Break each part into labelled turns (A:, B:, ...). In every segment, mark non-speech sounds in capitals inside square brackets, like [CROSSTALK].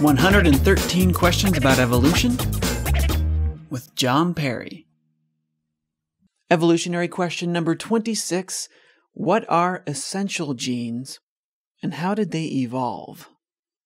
A: 113 Questions About Evolution with Jon Perry. Evolutionary question number 26 What are essential genes and how did they evolve?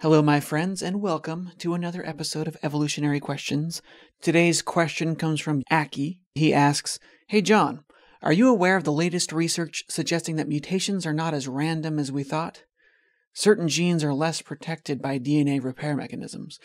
A: Hello, my friends, and welcome to another episode of Evolutionary Questions. Today's question comes from Aki. He asks Hey, Jon, are you aware of the latest research suggesting that mutations are not as random as we thought? Certain genes are less protected by DNA repair mechanisms.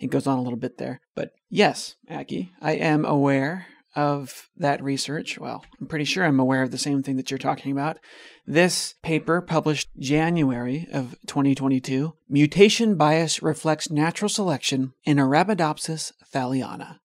A: It goes on a little bit there. But yes, Aki, I am aware of that research. Well, I'm pretty sure I'm aware of the same thing that you're talking about. This paper, published January of 2022, mutation bias reflects natural selection in Arabidopsis thaliana.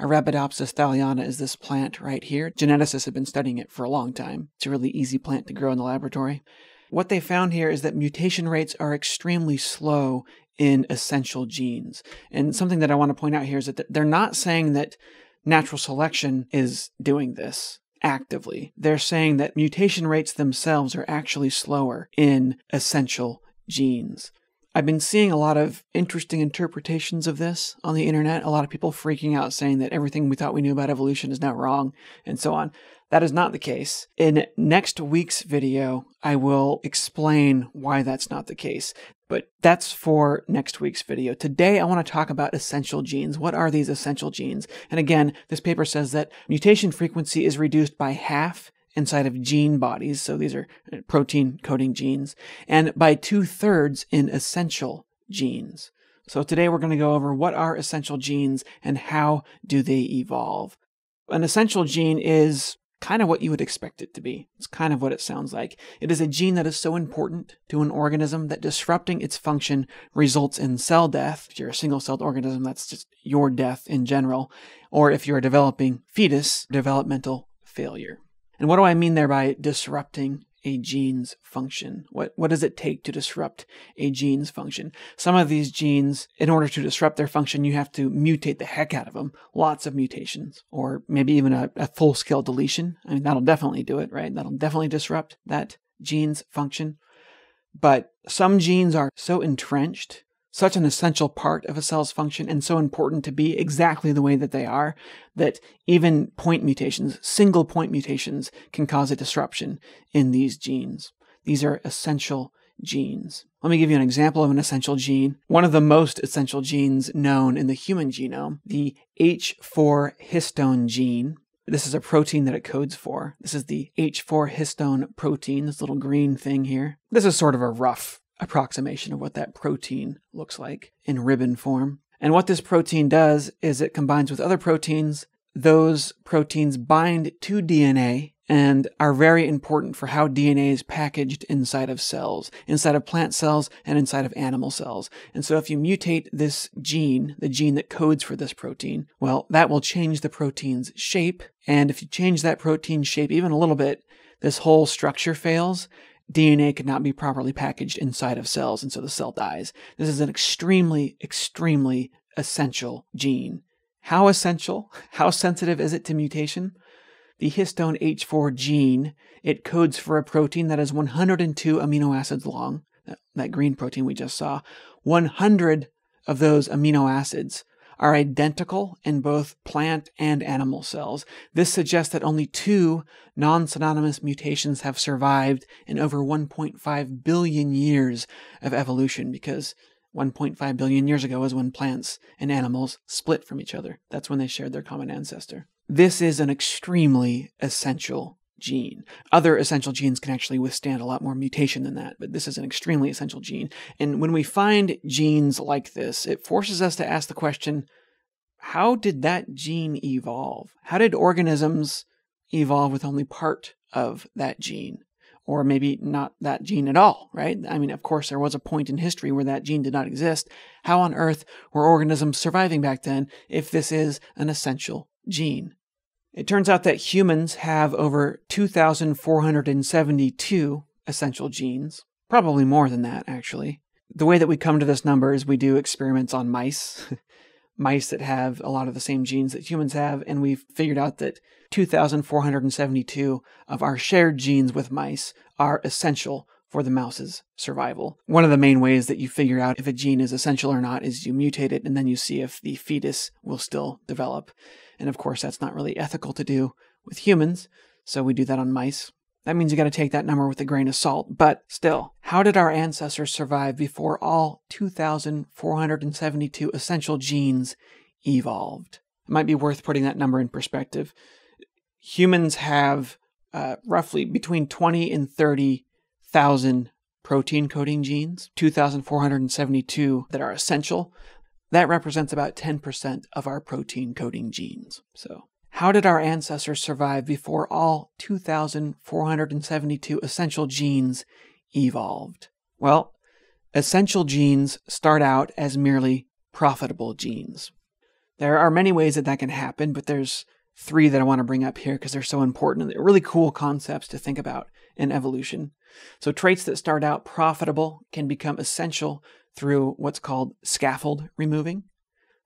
A: Arabidopsis thaliana is this plant right here. Geneticists have been studying it for a long time. It's a really easy plant to grow in the laboratory. What they found here is that mutation rates are extremely slow in essential genes. And something that I want to point out here is that they're not saying that natural selection is doing this actively. They're saying that mutation rates themselves are actually slower in essential genes. I've been seeing a lot of interesting interpretations of this on the internet. A lot of people freaking out saying that everything we thought we knew about evolution is now wrong and so on. That is not the case. In next week's video, I will explain why that's not the case. But that's for next week's video. Today, I want to talk about essential genes. What are these essential genes? And again, this paper says that mutation frequency is reduced by half inside of gene bodies. So these are uh, protein coding genes and by two thirds in essential genes. So today we're going to go over what are essential genes and how do they evolve. An essential gene is kind of what you would expect it to be. It's kind of what it sounds like. It is a gene that is so important to an organism that disrupting its function results in cell death. If you're a single celled organism, that's just your death in general. Or if you're a developing fetus, developmental failure. And what do I mean there by disrupting a gene's function? What, what does it take to disrupt a gene's function? Some of these genes, in order to disrupt their function, you have to mutate the heck out of them. Lots of mutations, or maybe even a, a full scale deletion. I mean, that'll definitely do it, right? That'll definitely disrupt that gene's function. But some genes are so entrenched such an essential part of a cell's function and so important to be exactly the way that they are that even point mutations, single point mutations, can cause a disruption in these genes. These are essential genes. Let me give you an example of an essential gene. One of the most essential genes known in the human genome, the H4 histone gene. This is a protein that it codes for. This is the H4 histone protein, this little green thing here. This is sort of a rough approximation of what that protein looks like in ribbon form. And what this protein does is it combines with other proteins. Those proteins bind to DNA and are very important for how DNA is packaged inside of cells, inside of plant cells and inside of animal cells. And so if you mutate this gene, the gene that codes for this protein, well, that will change the protein's shape. And if you change that protein shape even a little bit, this whole structure fails DNA could not be properly packaged inside of cells, and so the cell dies. This is an extremely, extremely essential gene. How essential? [LAUGHS] How sensitive is it to mutation? The histone H4 gene, it codes for a protein that is 102 amino acids long, that, that green protein we just saw. 100 of those amino acids are identical in both plant and animal cells. This suggests that only two non synonymous mutations have survived in over 1.5 billion years of evolution because 1.5 billion years ago is when plants and animals split from each other. That's when they shared their common ancestor. This is an extremely essential gene. Other essential genes can actually withstand a lot more mutation than that, but this is an extremely essential gene. And when we find genes like this, it forces us to ask the question how did that gene evolve? How did organisms evolve with only part of that gene? Or maybe not that gene at all, right? I mean, of course, there was a point in history where that gene did not exist. How on earth were organisms surviving back then if this is an essential gene? It turns out that humans have over 2,472 essential genes, probably more than that, actually. The way that we come to this number is we do experiments on mice, [LAUGHS] mice that have a lot of the same genes that humans have, and we've figured out that 2,472 of our shared genes with mice are essential for the mouse's survival. One of the main ways that you figure out if a gene is essential or not is you mutate it and then you see if the fetus will still develop. And of course, that's not really ethical to do with humans, so we do that on mice. That means you got to take that number with a grain of salt. But still, how did our ancestors survive before all 2,472 essential genes evolved? It might be worth putting that number in perspective. Humans have uh, roughly between 20 and 30,000 protein coding genes, 2,472 that are essential. That represents about 10% of our protein coding genes. So how did our ancestors survive before all 2,472 essential genes evolved? Well, essential genes start out as merely profitable genes. There are many ways that that can happen, but there's three that I want to bring up here because they're so important and they're really cool concepts to think about in evolution. So, traits that start out profitable can become essential through what's called scaffold removing.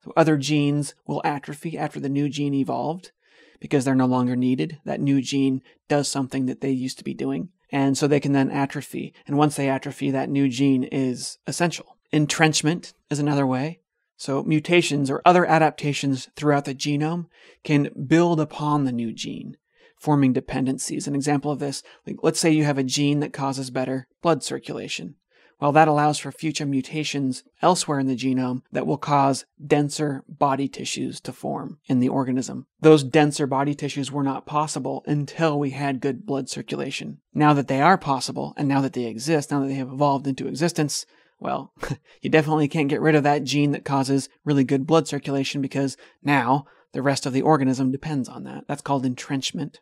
A: So, other genes will atrophy after the new gene evolved because they're no longer needed. That new gene does something that they used to be doing. And so they can then atrophy. And once they atrophy, that new gene is essential. Entrenchment is another way. So mutations or other adaptations throughout the genome can build upon the new gene, forming dependencies. An example of this, like let's say you have a gene that causes better blood circulation. Well, that allows for future mutations elsewhere in the genome that will cause denser body tissues to form in the organism. Those denser body tissues were not possible until we had good blood circulation. Now that they are possible, and now that they exist, now that they have evolved into existence, well, [LAUGHS] you definitely can't get rid of that gene that causes really good blood circulation because now the rest of the organism depends on that. That's called entrenchment.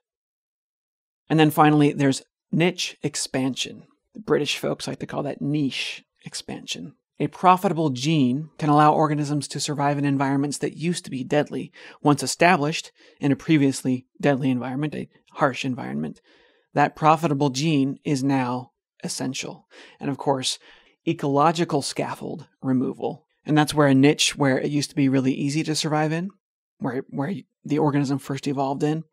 A: And then finally, there's niche expansion. The British folks like to call that niche expansion. A profitable gene can allow organisms to survive in environments that used to be deadly. Once established in a previously deadly environment, a harsh environment, that profitable gene is now essential. And of course, ecological scaffold removal. And that's where a niche where it used to be really easy to survive in, where, where the organism first evolved in,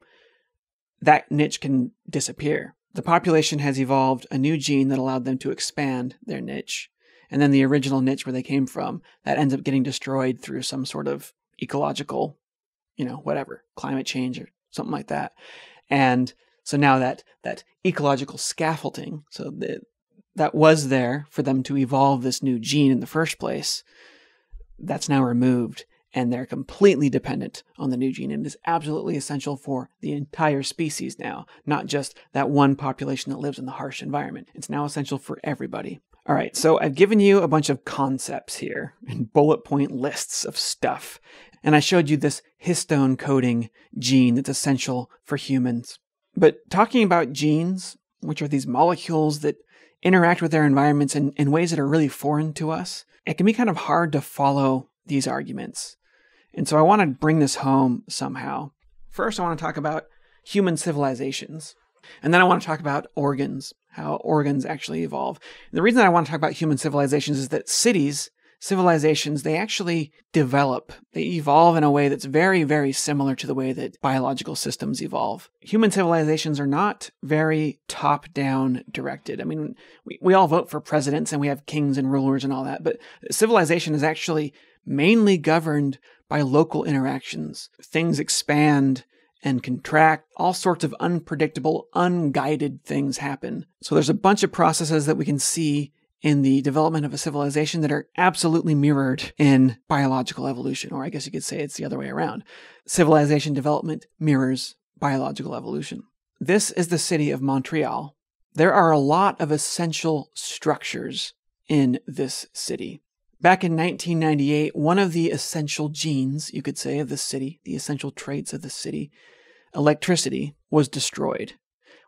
A: that niche can disappear the population has evolved a new gene that allowed them to expand their niche. And then the original niche where they came from, that ends up getting destroyed through some sort of ecological, you know, whatever, climate change or something like that. And so now that that ecological scaffolding, so that that was there for them to evolve this new gene in the first place, that's now removed and they're completely dependent on the new gene and is absolutely essential for the entire species now, not just that one population that lives in the harsh environment. It's now essential for everybody. All right, so I've given you a bunch of concepts here and bullet point lists of stuff. And I showed you this histone coding gene that's essential for humans. But talking about genes, which are these molecules that interact with their environments in, in ways that are really foreign to us, it can be kind of hard to follow these arguments. And so I want to bring this home somehow. First, I want to talk about human civilizations. And then I want to talk about organs, how organs actually evolve. And the reason I want to talk about human civilizations is that cities, civilizations, they actually develop. They evolve in a way that's very, very similar to the way that biological systems evolve. Human civilizations are not very top down directed. I mean, we, we all vote for presidents and we have kings and rulers and all that, but civilization is actually mainly governed by local interactions. Things expand and contract. All sorts of unpredictable, unguided things happen. So there's a bunch of processes that we can see in the development of a civilization that are absolutely mirrored in biological evolution, or I guess you could say it's the other way around. Civilization development mirrors biological evolution. This is the city of Montreal. There are a lot of essential structures in this city. Back in 1998, one of the essential genes, you could say, of the city, the essential traits of the city, electricity, was destroyed.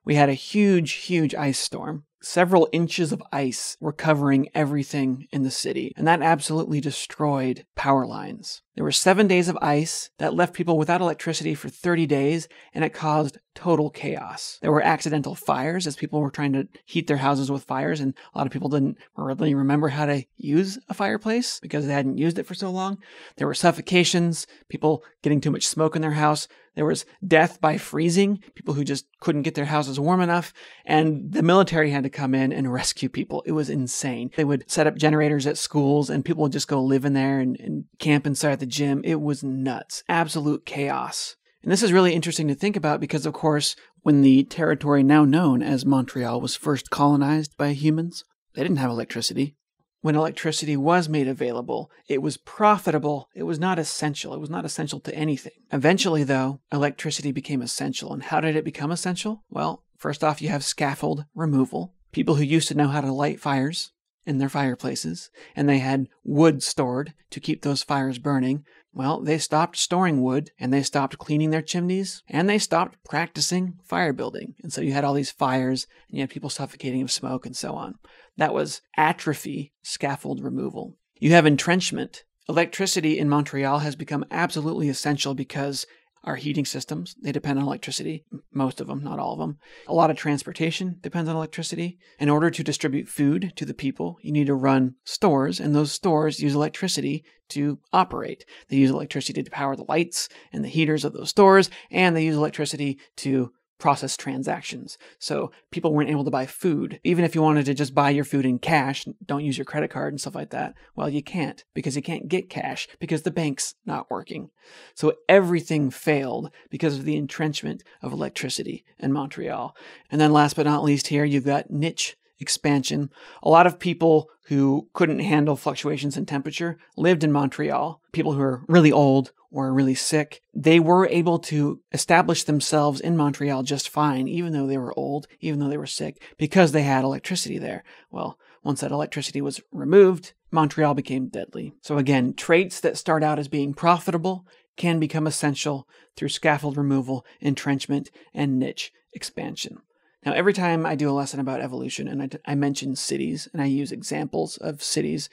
A: We had a huge, huge ice storm. Several inches of ice were covering everything in the city, and that absolutely destroyed power lines. There were seven days of ice that left people without electricity for 30 days, and it caused total chaos. There were accidental fires as people were trying to heat their houses with fires, and a lot of people didn't really remember how to use a fireplace because they hadn't used it for so long. There were suffocations, people getting too much smoke in their house. There was death by freezing, people who just couldn't get their houses warm enough, and the military had to come in and rescue people. It was insane. They would set up generators at schools, and people would just go live in there and, and camp inside the gym. It was nuts. Absolute chaos. And this is really interesting to think about because, of course, when the territory now known as Montreal was first colonized by humans, they didn't have electricity when electricity was made available, it was profitable. It was not essential. It was not essential to anything. Eventually, though, electricity became essential. And how did it become essential? Well, first off, you have scaffold removal. People who used to know how to light fires in their fireplaces, and they had wood stored to keep those fires burning. Well, they stopped storing wood and they stopped cleaning their chimneys and they stopped practicing fire building. And so you had all these fires and you had people suffocating of smoke and so on. That was atrophy, scaffold removal. You have entrenchment. Electricity in Montreal has become absolutely essential because our heating systems, they depend on electricity, most of them, not all of them. A lot of transportation depends on electricity. In order to distribute food to the people, you need to run stores, and those stores use electricity to operate. They use electricity to power the lights and the heaters of those stores, and they use electricity to process transactions. So people weren't able to buy food. Even if you wanted to just buy your food in cash, don't use your credit card and stuff like that. Well, you can't because you can't get cash because the bank's not working. So everything failed because of the entrenchment of electricity in Montreal. And then last but not least here, you've got niche expansion. A lot of people who couldn't handle fluctuations in temperature lived in Montreal. People who are really old or really sick, they were able to establish themselves in Montreal just fine, even though they were old, even though they were sick, because they had electricity there. Well, once that electricity was removed, Montreal became deadly. So again, traits that start out as being profitable can become essential through scaffold removal, entrenchment, and niche expansion. Now, every time I do a lesson about evolution and I, I mention cities and I use examples of cities,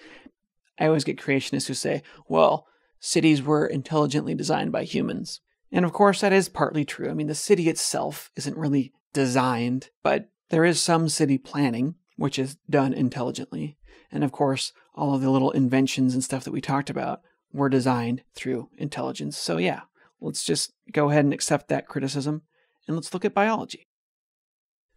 A: I always get creationists who say, well, cities were intelligently designed by humans. And of course, that is partly true. I mean, the city itself isn't really designed, but there is some city planning, which is done intelligently. And of course, all of the little inventions and stuff that we talked about were designed through intelligence. So, yeah, let's just go ahead and accept that criticism and let's look at biology.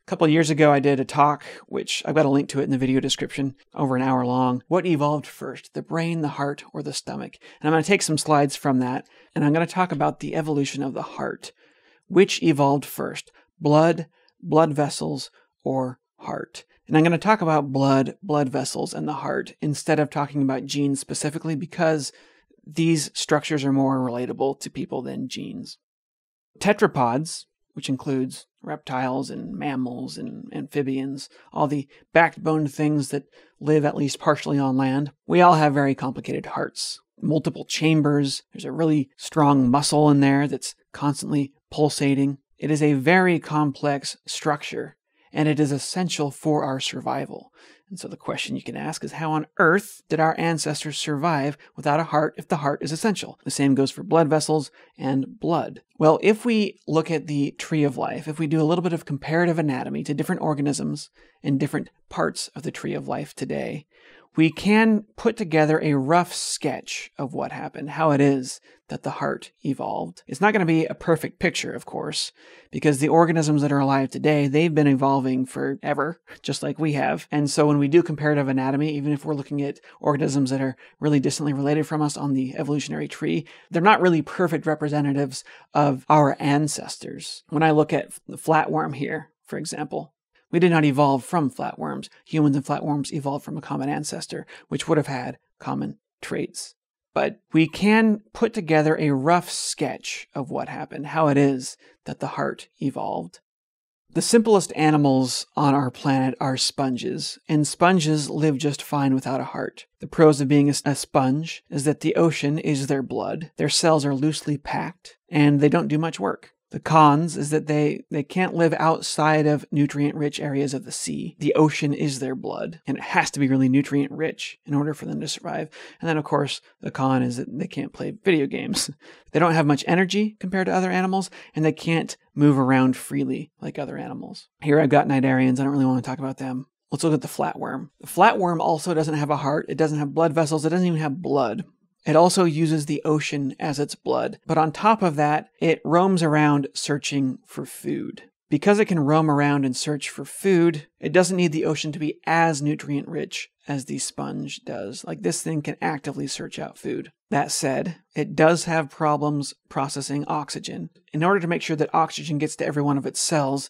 A: Couple years ago, I did a talk, which I've got a link to it in the video description, over an hour long. What evolved first, the brain, the heart, or the stomach? And I'm going to take some slides from that, and I'm going to talk about the evolution of the heart. Which evolved first, blood, blood vessels, or heart? And I'm going to talk about blood, blood vessels, and the heart instead of talking about genes specifically because these structures are more relatable to people than genes. Tetrapods, which includes reptiles and mammals and amphibians, all the backbone things that live at least partially on land, we all have very complicated hearts. Multiple chambers, there's a really strong muscle in there that's constantly pulsating. It is a very complex structure, and it is essential for our survival. And so the question you can ask is how on earth did our ancestors survive without a heart if the heart is essential? The same goes for blood vessels and blood. Well, if we look at the tree of life, if we do a little bit of comparative anatomy to different organisms and different parts of the tree of life today, we can put together a rough sketch of what happened, how it is that the heart evolved. It's not going to be a perfect picture, of course, because the organisms that are alive today, they've been evolving forever, just like we have. And so when we do comparative anatomy, even if we're looking at organisms that are really distantly related from us on the evolutionary tree, they're not really perfect representatives of our ancestors. When I look at the flatworm here, for example, we did not evolve from flatworms. Humans and flatworms evolved from a common ancestor, which would have had common traits. But we can put together a rough sketch of what happened, how it is that the heart evolved. The simplest animals on our planet are sponges, and sponges live just fine without a heart. The pros of being a sponge is that the ocean is their blood, their cells are loosely packed, and they don't do much work. The cons is that they, they can't live outside of nutrient rich areas of the sea. The ocean is their blood, and it has to be really nutrient rich in order for them to survive. And then, of course, the con is that they can't play video games. [LAUGHS] they don't have much energy compared to other animals, and they can't move around freely like other animals. Here I've got cnidarians. I don't really want to talk about them. Let's look at the flatworm. The flatworm also doesn't have a heart, it doesn't have blood vessels, it doesn't even have blood. It also uses the ocean as its blood. But on top of that, it roams around searching for food. Because it can roam around and search for food, it doesn't need the ocean to be as nutrient rich as the sponge does. Like this thing can actively search out food. That said, it does have problems processing oxygen. In order to make sure that oxygen gets to every one of its cells,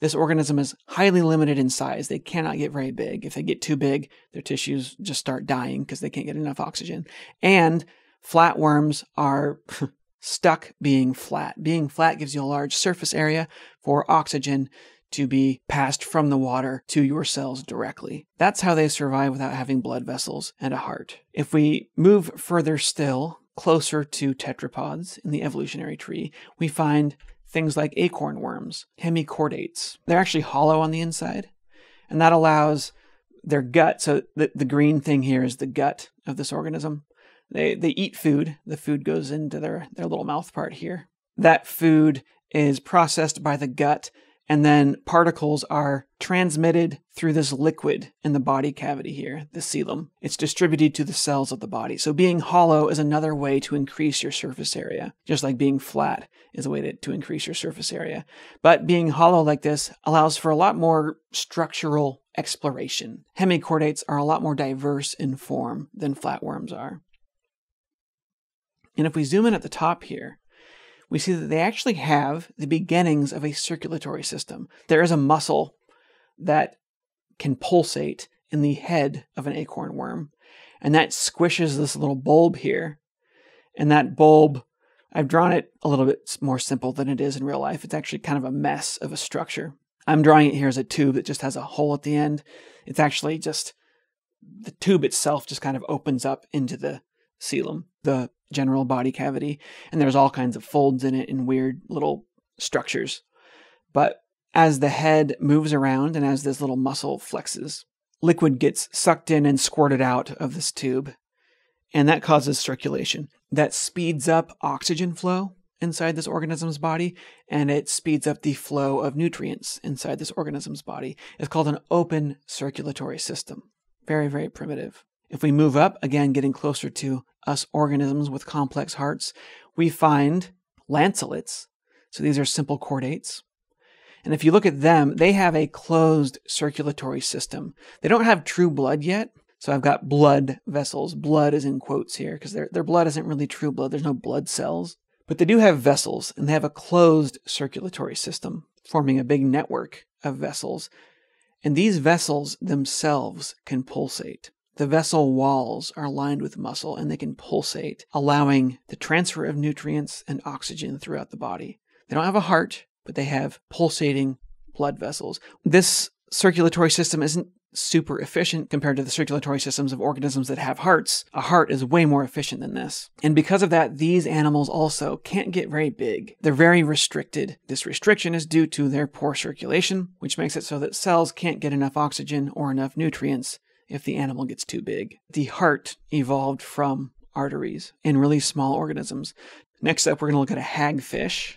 A: this organism is highly limited in size. They cannot get very big. If they get too big, their tissues just start dying because they can't get enough oxygen. And flatworms are [LAUGHS] stuck being flat. Being flat gives you a large surface area for oxygen to be passed from the water to your cells directly. That's how they survive without having blood vessels and a heart. If we move further still, closer to tetrapods in the evolutionary tree, we find things like acorn worms, hemichordates. They're actually hollow on the inside, and that allows their gut. So the, the green thing here is the gut of this organism. They they eat food. The food goes into their their little mouth part here. That food is processed by the gut and then particles are transmitted through this liquid in the body cavity here, the coelom. It's distributed to the cells of the body. So being hollow is another way to increase your surface area, just like being flat is a way to, to increase your surface area. But being hollow like this allows for a lot more structural exploration. Hemichordates are a lot more diverse in form than flatworms are. And if we zoom in at the top here, we see that they actually have the beginnings of a circulatory system. There is a muscle that can pulsate in the head of an acorn worm, and that squishes this little bulb here. And that bulb, I've drawn it a little bit more simple than it is in real life. It's actually kind of a mess of a structure. I'm drawing it here as a tube that just has a hole at the end. It's actually just the tube itself just kind of opens up into the coelom, the general body cavity, and there's all kinds of folds in it and weird little structures. But as the head moves around and as this little muscle flexes, liquid gets sucked in and squirted out of this tube, and that causes circulation. That speeds up oxygen flow inside this organism's body, and it speeds up the flow of nutrients inside this organism's body. It's called an open circulatory system. Very, very primitive. If we move up, again, getting closer to us organisms with complex hearts, we find lancelets. So these are simple chordates. And if you look at them, they have a closed circulatory system. They don't have true blood yet. So I've got blood vessels. Blood is in quotes here because their, their blood isn't really true blood. There's no blood cells. But they do have vessels and they have a closed circulatory system, forming a big network of vessels. And these vessels themselves can pulsate. The vessel walls are lined with muscle and they can pulsate, allowing the transfer of nutrients and oxygen throughout the body. They don't have a heart, but they have pulsating blood vessels. This circulatory system isn't super efficient compared to the circulatory systems of organisms that have hearts. A heart is way more efficient than this. And because of that, these animals also can't get very big. They're very restricted. This restriction is due to their poor circulation, which makes it so that cells can't get enough oxygen or enough nutrients if the animal gets too big. The heart evolved from arteries in really small organisms. Next up, we're going to look at a hagfish.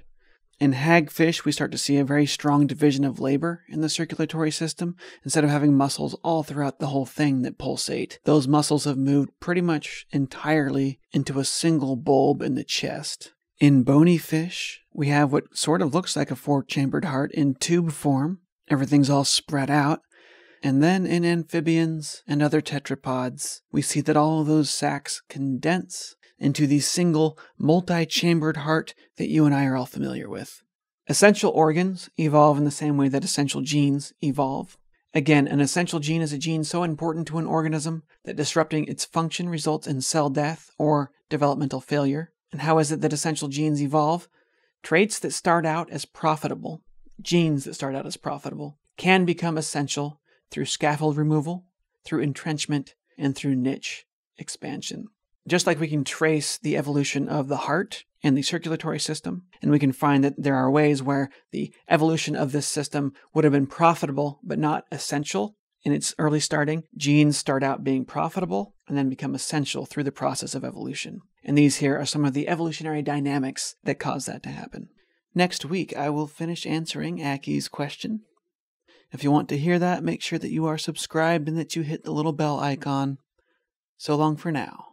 A: In hagfish, we start to see a very strong division of labor in the circulatory system. Instead of having muscles all throughout the whole thing that pulsate, those muscles have moved pretty much entirely into a single bulb in the chest. In bony fish, we have what sort of looks like a four chambered heart in tube form. Everything's all spread out. And then in amphibians and other tetrapods, we see that all those sacs condense into the single multi chambered heart that you and I are all familiar with. Essential organs evolve in the same way that essential genes evolve. Again, an essential gene is a gene so important to an organism that disrupting its function results in cell death or developmental failure. And how is it that essential genes evolve? Traits that start out as profitable, genes that start out as profitable, can become essential through scaffold removal, through entrenchment, and through niche expansion. Just like we can trace the evolution of the heart and the circulatory system, and we can find that there are ways where the evolution of this system would have been profitable but not essential in its early starting. Genes start out being profitable and then become essential through the process of evolution. And these here are some of the evolutionary dynamics that cause that to happen. Next week, I will finish answering Aki's question. If you want to hear that, make sure that you are subscribed and that you hit the little bell icon. So long for now.